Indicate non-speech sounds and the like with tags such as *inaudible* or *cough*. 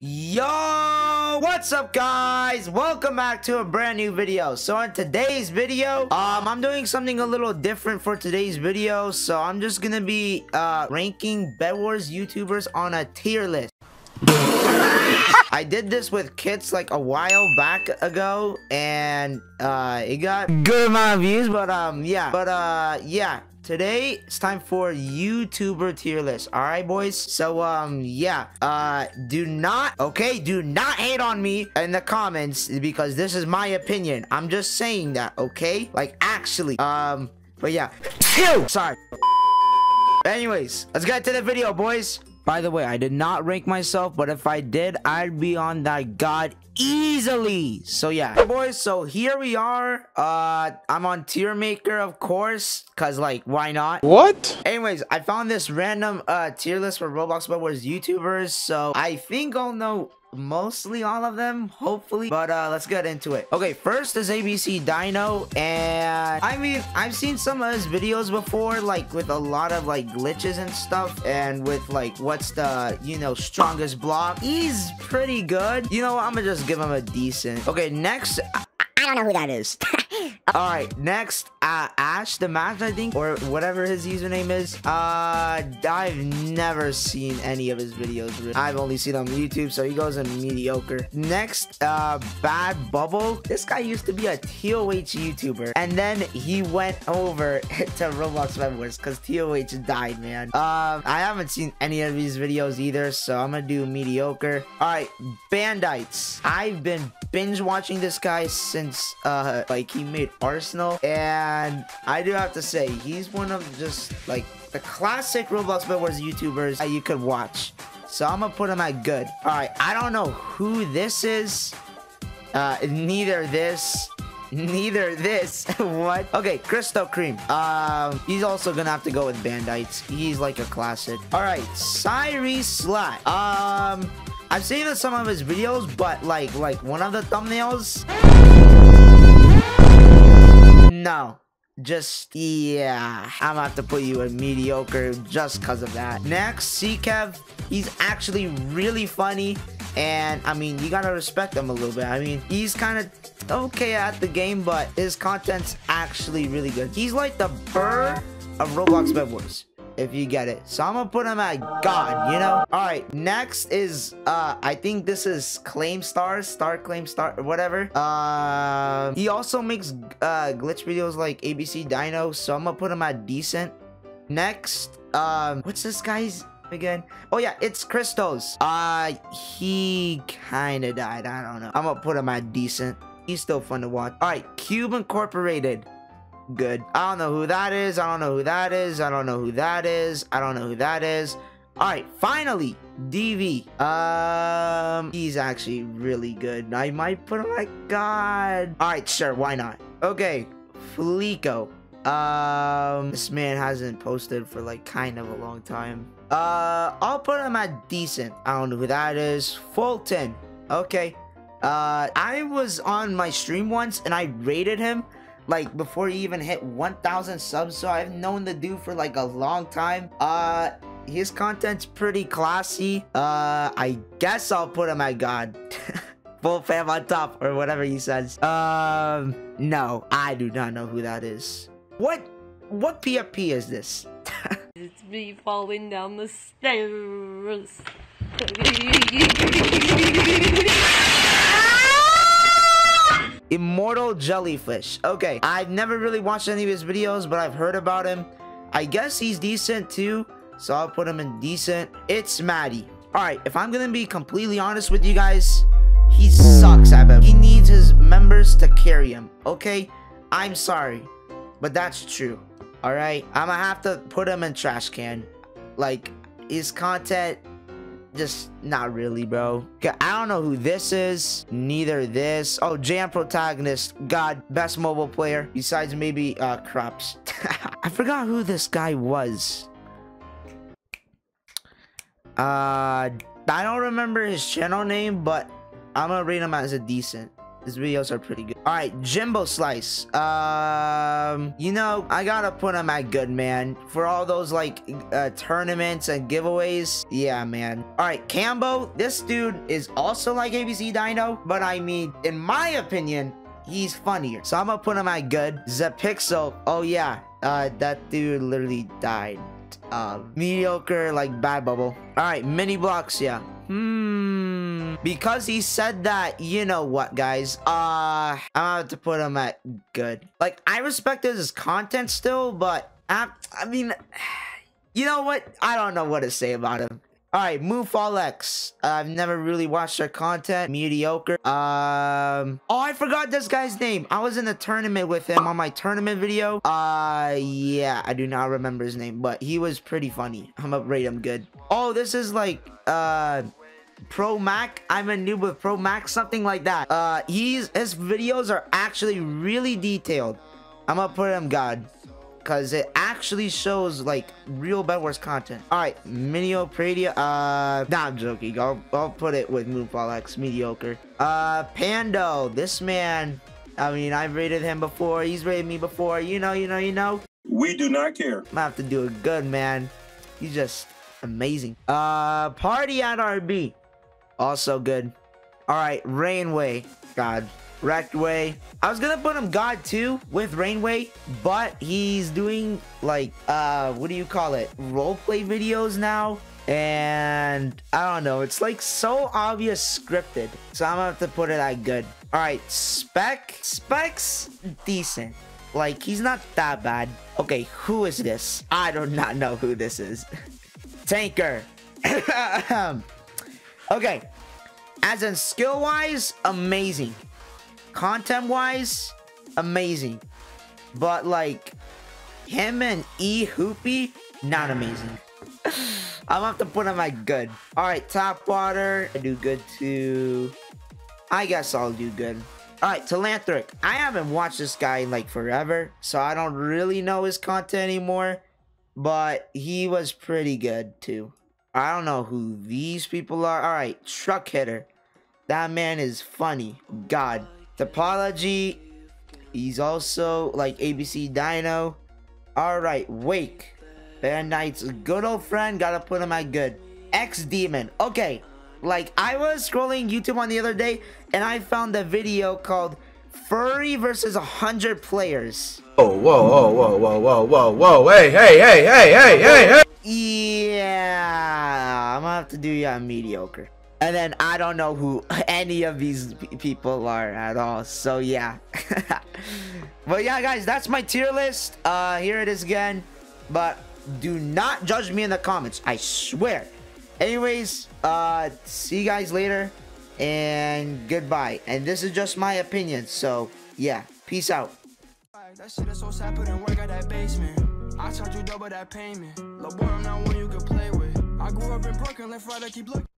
Yo, what's up guys? Welcome back to a brand new video. So in today's video, um, I'm doing something a little different for today's video. So I'm just gonna be uh, ranking Bed Wars YouTubers on a tier list. I did this with kits like a while back ago and uh, it got good amount of views, but um, yeah, but uh, yeah, today it's time for youtuber tier list. All right boys? So um yeah. Uh do not okay? Do not hate on me in the comments because this is my opinion. I'm just saying that okay? Like actually. Um but yeah. Sorry. Anyways let's get to the video boys by the way, I did not rank myself, but if I did, I'd be on that god easily. So yeah, hey boys, so here we are. Uh, I'm on tier maker, of course, cause like, why not? What? Anyways, I found this random uh tier list for Roblox Bed YouTubers, so I think I'll know mostly all of them hopefully but uh let's get into it. Okay first is abc dino and i mean i've seen some of his videos before like with a lot of like glitches and stuff and with like what's the you know strongest block. He's pretty good. You know i'm gonna just give him a decent. Okay next I, I don't know who that is *laughs* All right, next, uh, Ash the Match, I think, or whatever his username is. Uh, I've never seen any of his videos. Really. I've only seen on YouTube, so he goes in mediocre. Next, uh, Bad Bubble. This guy used to be a TOH YouTuber, and then he went over *laughs* to Roblox members because TOH died, man. Um, I haven't seen any of these videos either, so I'm gonna do mediocre. All right, Bandites. I've been binge watching this guy since, uh, like he made Arsenal. And I do have to say, he's one of just like the classic Roblox Bed Wars YouTubers that you could watch. So I'm gonna put him at good. All right, I don't know who this is. Uh, neither this, neither this. *laughs* what? Okay, Crystal Cream. Um, he's also gonna have to go with Bandites. He's like a classic. All right, Cyree Slat. Um, I've seen some of his videos, but like, like one of the thumbnails. No. Just, yeah. I'm gonna have to put you in mediocre just because of that. Next, Kev. He's actually really funny. And, I mean, you gotta respect him a little bit. I mean, he's kind of okay at the game, but his content's actually really good. He's like the Burr of Roblox Bed Wars if you get it. So I'm gonna put him at God, you know? All right, next is, uh, I think this is Claim Stars, Star Claim Star, whatever. Uh, he also makes, uh, glitch videos like ABC Dino, so I'm gonna put him at decent. Next, um, what's this guy's again? Oh yeah, it's Christos. Uh, he kind of died. I don't know. I'm gonna put him at decent. He's still fun to watch. All right, Cube Incorporated good. I don't know who that is. I don't know who that is. I don't know who that is. I don't know who that is. All right, finally, DV. Um, he's actually really good. I might put him. My God. All right, sure. Why not? Okay, Flico. Um, this man hasn't posted for like kind of a long time. Uh, I'll put him at decent. I don't know who that is. Foltyn. Okay. Uh, I was on my stream once and I rated him like before he even hit 1000 subs so i've known the dude for like a long time. Uh his content's pretty classy. Uh i guess i'll put him at god. *laughs* Full fam on top or whatever he says. Um no i do not know who that is. What what pfp is this? *laughs* It's me falling down the stairs *laughs* Immortal Jellyfish. Okay, I've never really watched any of his videos, but I've heard about him. I guess he's decent too, so I'll put him in decent. It's Maddie. Alright, if I'm gonna be completely honest with you guys, he sucks at He needs his members to carry him, okay? I'm sorry, but that's true. Alright, I'm gonna have to put him in trash can. Like, his content just not really, bro. I don't know who this is. Neither this. Oh, Jam protagonist. God, best mobile player. Besides maybe uh Crops. *laughs* I forgot who this guy was. Uh, I don't remember his channel name, but I'm gonna rate him as a decent. His videos are pretty good. All right, Jimbo Slice. Um, you know, I gotta put him at good, man. For all those like uh, tournaments and giveaways. Yeah, man. All right, Cambo. This dude is also like ABC Dino, but I mean, in my opinion, he's funnier. So I'm gonna put him at good. Zepixel. Oh yeah, uh, that dude literally died. Uh, mediocre, like bad bubble. All right, mini blocks. Yeah. Hmm. Because he said that, you know what, guys? Uh, I'm about to put him at good. Like, I respect his content still, but I, I mean, *sighs* you know what? I don't know what to say about him. All right, Moonfall X. Uh, I've never really watched their content. Mediocre. Um. Oh, I forgot this guy's name. I was in a tournament with him on my tournament video. Uh, yeah, I do not remember his name, but he was pretty funny. I'm gonna rate him good. Oh, this is like uh Pro Mac. I'm a noob with Pro Mac, something like that. Uh, he's his videos are actually really detailed. I'm gonna put him God because it actually shows like real Bedwars content. All right, Minio Pradia. Uh, nah, I'm joking. I'll I'll put it with Moonfall X mediocre. Uh, Pando. This man. I mean, I've rated him before. He's rated me before. You know, you know, you know. We do not care. I'm gonna have to do it good, man. He's just amazing. Uh, Party at RB. Also good. All right, Rainway. God. Rektway. I was gonna put him God too with Rainway, but he's doing like uh what do you call it? Roleplay videos now. And I don't know, it's like so obvious scripted. So I'm gonna have to put it at good. Alright, Spec. Spec's decent. Like he's not that bad. Okay, who is this? I do not know who this is. *laughs* Tanqr. *laughs* okay. As in skill wise, amazing content wise, amazing. But like him and E Hoopy, not amazing. *sighs* I'm gonna have to put him at good. Alright, tapwater. I do good too. I guess I'll do good. Alright, Telanthric. I haven't watched this guy in like forever, so I don't really know his content anymore. But he was pretty good too. I don't know who these people are. Alright, truck hitter. That man is funny. God. Topology. He's also like ABC Dino. Alright, Wake. Band Knight's good old friend. Gotta put him at good. X Demon. Okay. Like, I was scrolling YouTube on the other day and I found a video called Furry versus 100 players. Oh, whoa, whoa, whoa, whoa, whoa, whoa, whoa, hey, hey, hey, hey, hey, hey, hey! Yeah, I'm gonna have to do yeah mediocre. And then I don't know who *laughs* any of these people are at all. So yeah. *laughs* but yeah, guys, that's my tier list. Uh, here it is again. But do not judge me in the comments. I swear. Anyways, uh, see you guys later. And goodbye. And this is just my opinion. So yeah, peace out. I charge you double that payment. Little boy, I'm not one you can play with. I grew up in Brooklyn, left right, keep looking.